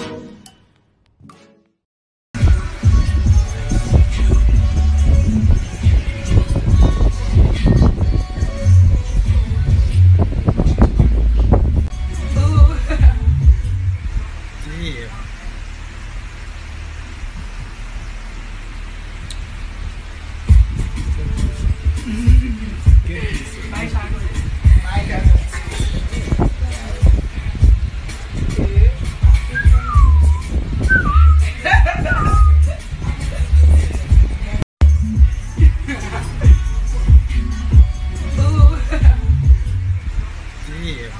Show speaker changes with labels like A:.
A: 呜哈哈，耶，嗯嗯嗯，拜拜。here.